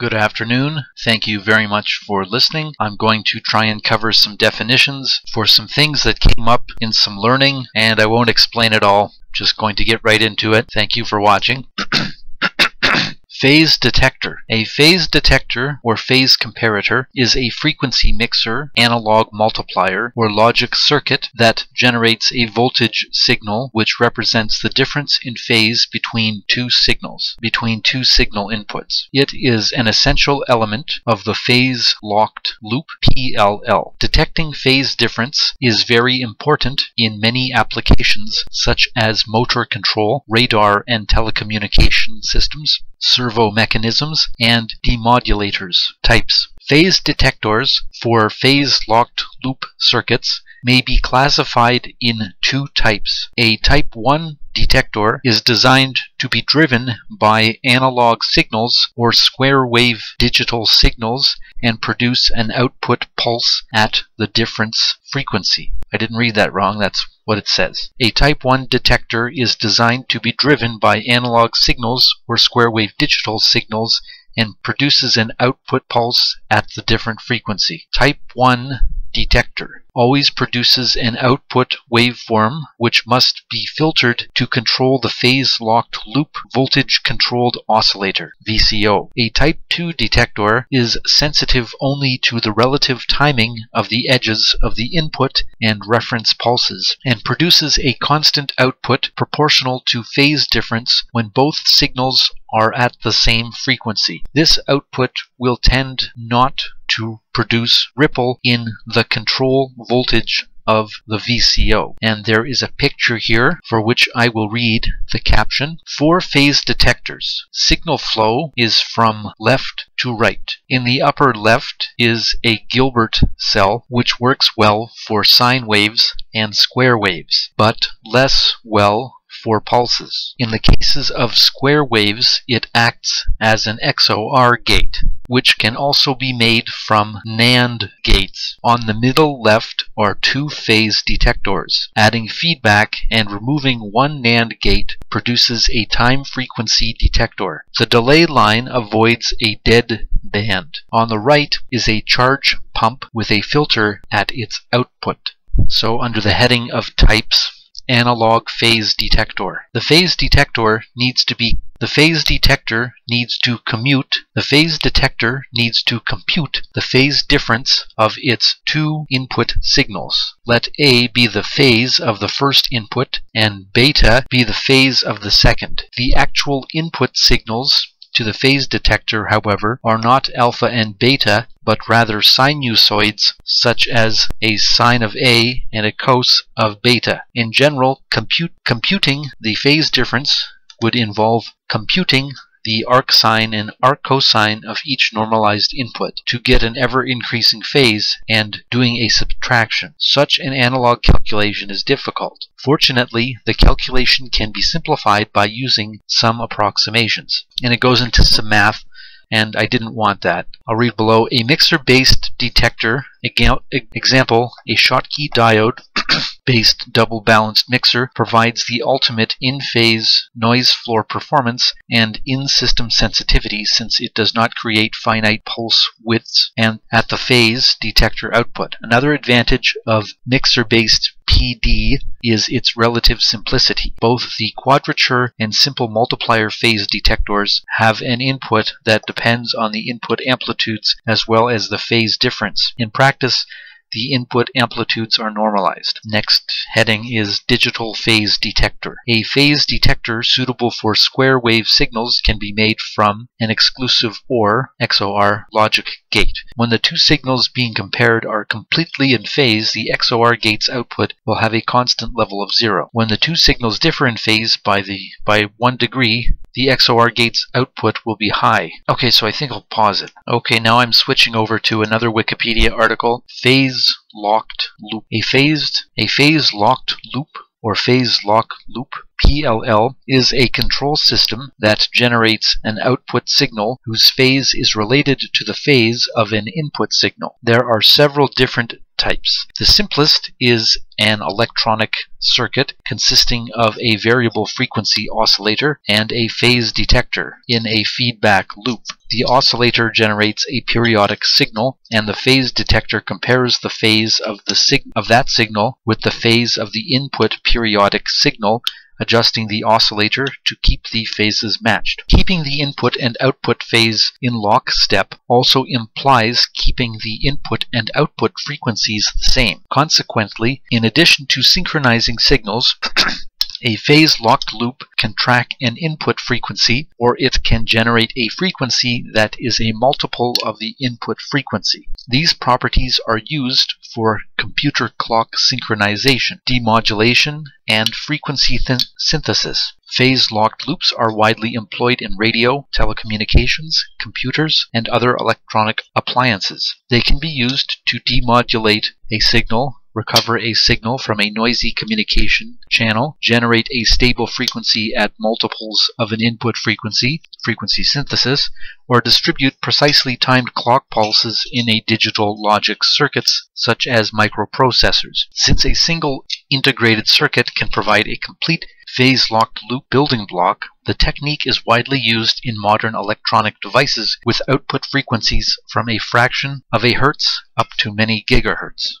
Good afternoon. Thank you very much for listening. I'm going to try and cover some definitions for some things that came up in some learning, and I won't explain it all. Just going to get right into it. Thank you for watching. Phase detector. A phase detector or phase comparator is a frequency mixer, analog multiplier, or logic circuit that generates a voltage signal which represents the difference in phase between two signals, between two signal inputs. It is an essential element of the phase locked loop PLL. Detecting phase difference is very important in many applications such as motor control, radar and telecommunication systems, servo mechanisms, and demodulators types. Phase detectors for phase-locked loop circuits may be classified in two types. A type 1 detector is designed to be driven by analog signals or square wave digital signals and produce an output pulse at the difference frequency. I didn't read that wrong, that's what it says. A type 1 detector is designed to be driven by analog signals or square wave digital signals and produces an output pulse at the different frequency. Type 1 detector always produces an output waveform which must be filtered to control the phase-locked loop voltage-controlled oscillator VCO. A type 2 detector is sensitive only to the relative timing of the edges of the input and reference pulses and produces a constant output proportional to phase difference when both signals are at the same frequency. This output will tend not to produce ripple in the control voltage of the VCO. And there is a picture here for which I will read the caption. Four phase detectors. Signal flow is from left to right. In the upper left is a Gilbert cell which works well for sine waves and square waves, but less well for pulses. In the cases of square waves, it acts as an XOR gate, which can also be made from NAND gates. On the middle left are two phase detectors. Adding feedback and removing one NAND gate produces a time frequency detector. The delay line avoids a dead band. On the right is a charge pump with a filter at its output. So under the heading of types, analog phase detector. The phase detector needs to be the phase detector needs to commute the phase detector needs to compute the phase difference of its two input signals. Let A be the phase of the first input and beta be the phase of the second. The actual input signals to the phase detector, however, are not alpha and beta, but rather sinusoids such as a sine of A and a cos of beta. In general, compute, computing the phase difference would involve computing the arcsine and arccosine of each normalized input to get an ever-increasing phase and doing a subtraction. Such an analog calculation is difficult. Fortunately, the calculation can be simplified by using some approximations. And it goes into some math and I didn't want that. I'll read below. A mixer-based detector, example, a Schottky diode based double balanced mixer provides the ultimate in-phase noise floor performance and in-system sensitivity since it does not create finite pulse widths and at the phase detector output. Another advantage of mixer-based PD is its relative simplicity. Both the quadrature and simple multiplier phase detectors have an input that depends on the input amplitudes as well as the phase difference. In practice, the input amplitudes are normalized. Next heading is digital phase detector. A phase detector suitable for square wave signals can be made from an exclusive OR XOR logic gate. When the two signals being compared are completely in phase, the XOR gate's output will have a constant level of zero. When the two signals differ in phase by the by one degree, the XOR gate's output will be high. Okay, so I think I'll pause it. Okay, now I'm switching over to another Wikipedia article, phase locked loop. A phased a phase locked loop or phase lock loop PLL is a control system that generates an output signal whose phase is related to the phase of an input signal. There are several different types. The simplest is an electronic circuit consisting of a variable frequency oscillator and a phase detector in a feedback loop. The oscillator generates a periodic signal, and the phase detector compares the phase of the of that signal with the phase of the input periodic signal adjusting the oscillator to keep the phases matched. Keeping the input and output phase in lockstep also implies keeping the input and output frequencies the same. Consequently, in addition to synchronizing signals, A phase locked loop can track an input frequency, or it can generate a frequency that is a multiple of the input frequency. These properties are used for computer clock synchronization, demodulation, and frequency synthesis. Phase locked loops are widely employed in radio, telecommunications, computers, and other electronic appliances. They can be used to demodulate a signal recover a signal from a noisy communication channel, generate a stable frequency at multiples of an input frequency, frequency synthesis, or distribute precisely timed clock pulses in a digital logic circuits such as microprocessors. Since a single integrated circuit can provide a complete phase-locked loop building block, the technique is widely used in modern electronic devices with output frequencies from a fraction of a hertz up to many gigahertz.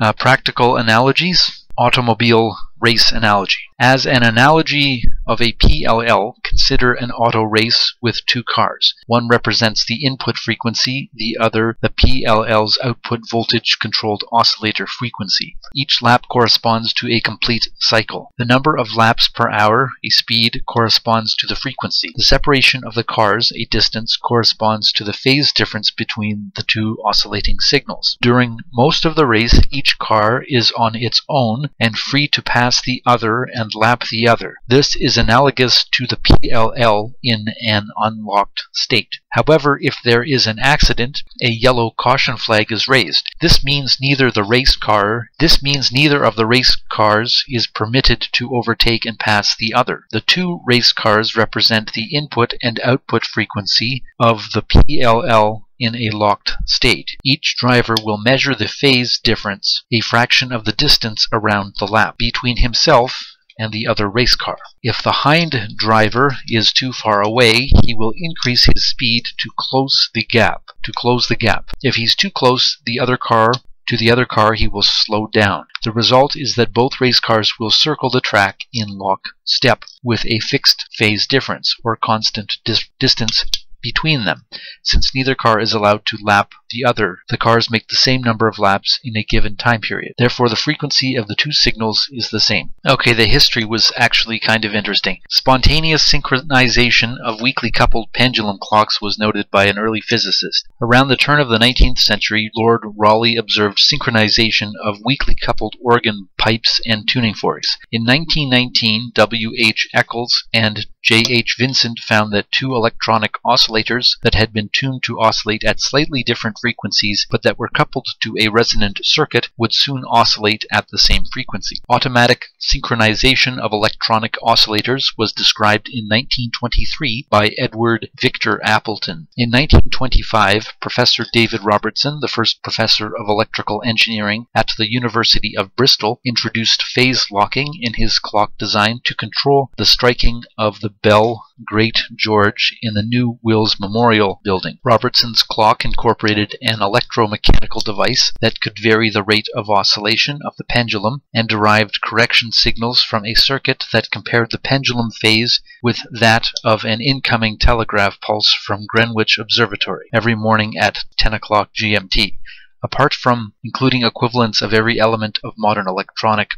Uh, practical analogies, automobile race analogy. As an analogy of a PLL, consider an auto race with two cars. One represents the input frequency, the other the PLL's output voltage controlled oscillator frequency. Each lap corresponds to a complete cycle. The number of laps per hour, a speed, corresponds to the frequency. The separation of the cars, a distance, corresponds to the phase difference between the two oscillating signals. During most of the race, each car is on its own and free to pass pass the other and lap the other. This is analogous to the PLL in an unlocked state. However, if there is an accident, a yellow caution flag is raised. This means neither the race car this means neither of the race cars is permitted to overtake and pass the other. The two race cars represent the input and output frequency of the PLL in a locked state. Each driver will measure the phase difference, a fraction of the distance around the lap, between himself and the other race car. If the hind driver is too far away, he will increase his speed to close the gap, to close the gap. If he's too close, the other car to the other car he will slow down. The result is that both race cars will circle the track in lock step with a fixed phase difference or constant dis distance between them. Since neither car is allowed to lap the other, the cars make the same number of laps in a given time period. Therefore, the frequency of the two signals is the same. Okay, the history was actually kind of interesting. Spontaneous synchronization of weakly coupled pendulum clocks was noted by an early physicist. Around the turn of the 19th century, Lord Rayleigh observed synchronization of weakly coupled organ pipes and tuning forks. In 1919, W. H. Eccles and J. H. Vincent found that two electronic oscillators that had been tuned to oscillate at slightly different frequencies but that were coupled to a resonant circuit would soon oscillate at the same frequency. Automatic synchronization of electronic oscillators was described in 1923 by Edward Victor Appleton. In 1925, Professor David Robertson, the first professor of electrical engineering at the University of Bristol, introduced phase locking in his clock design to control the striking of the bell Great George in the new Wills Memorial Building. Robertson's clock incorporated an electromechanical device that could vary the rate of oscillation of the pendulum and derived correction signals from a circuit that compared the pendulum phase with that of an incoming telegraph pulse from Greenwich Observatory every morning at 10 o'clock GMT. Apart from including equivalents of every element of modern electronic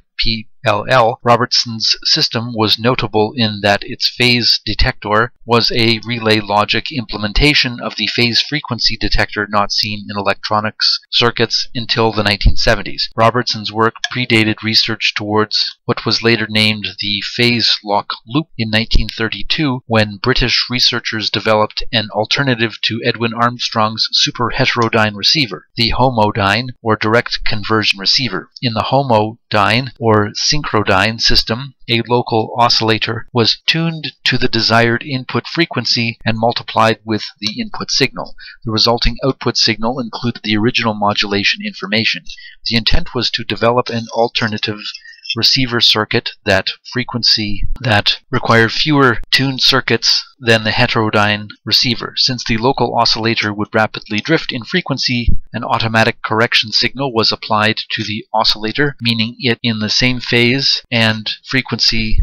PLL, Robertson's system was notable in that its phase detector was a relay logic implementation of the phase frequency detector not seen in electronics circuits until the 1970s. Robertson's work predated research towards what was later named the phase lock loop in 1932 when British researchers developed an alternative to Edwin Armstrong's super heterodyne receiver, the homodyne or direct conversion receiver. In the homodyne or synchrodyne system, a local oscillator was tuned to the desired input frequency and multiplied with the input signal. The resulting output signal included the original modulation information. The intent was to develop an alternative receiver circuit that frequency that required fewer tuned circuits than the heterodyne receiver. Since the local oscillator would rapidly drift in frequency, an automatic correction signal was applied to the oscillator, meaning it in the same phase and frequency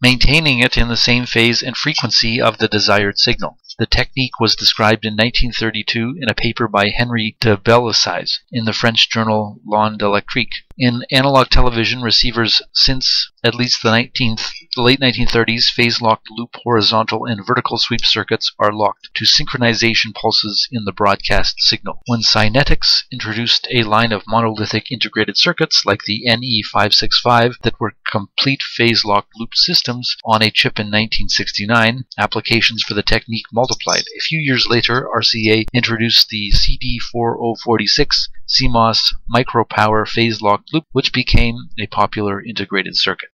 maintaining it in the same phase and frequency of the desired signal. The technique was described in 1932 in a paper by Henri de Bellescize in the French journal L'Onde électrique. In analog television receivers since at least the 19th, late 1930s, phase-locked loop horizontal and vertical sweep circuits are locked to synchronization pulses in the broadcast signal. When Signetics introduced a line of monolithic integrated circuits like the NE565 that were complete phase-locked loop systems on a chip in 1969, applications for the technique multiplied. A few years later, RCA introduced the CD4046 CMOS micropower phase-locked loop, which became a popular integrated circuit.